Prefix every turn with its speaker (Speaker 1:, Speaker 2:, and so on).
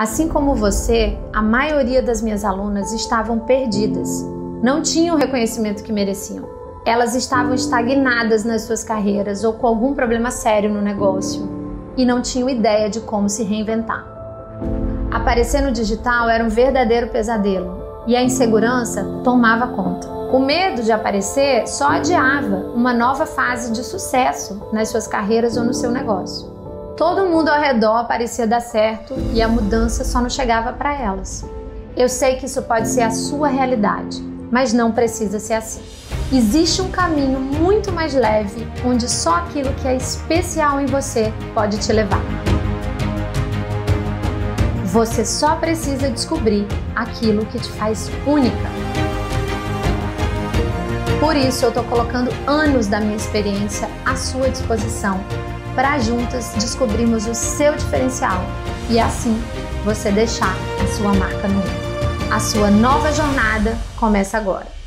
Speaker 1: Assim como você, a maioria das minhas alunas estavam perdidas. Não tinham o reconhecimento que mereciam. Elas estavam estagnadas nas suas carreiras ou com algum problema sério no negócio e não tinham ideia de como se reinventar. Aparecer no digital era um verdadeiro pesadelo e a insegurança tomava conta. O medo de aparecer só adiava uma nova fase de sucesso nas suas carreiras ou no seu negócio. Todo mundo ao redor parecia dar certo e a mudança só não chegava para elas. Eu sei que isso pode ser a sua realidade, mas não precisa ser assim. Existe um caminho muito mais leve onde só aquilo que é especial em você pode te levar. Você só precisa descobrir aquilo que te faz única. Por isso, eu estou colocando anos da minha experiência à sua disposição para juntas descobrirmos o seu diferencial e assim você deixar a sua marca no mundo. A sua nova jornada começa agora.